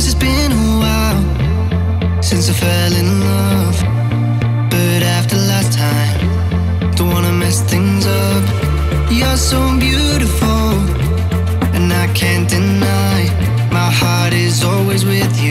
Guess it's been a while since I fell in love. But after last time, don't wanna mess things up. You're so beautiful, and I can't deny. My heart is always with you,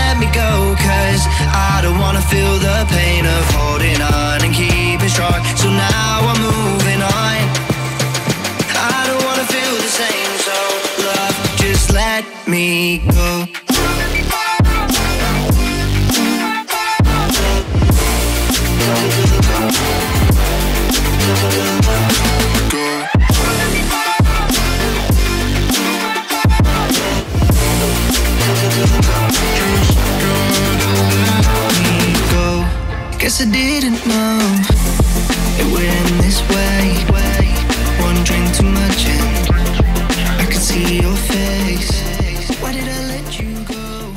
let me go, cause I don't wanna feel the pain of holding on and keeping strong. So now I'm moving on. I don't wanna feel the same, so love, just let me go. Guess I didn't know it went this way. One drink too much, and I could see your face. Why did I let you go?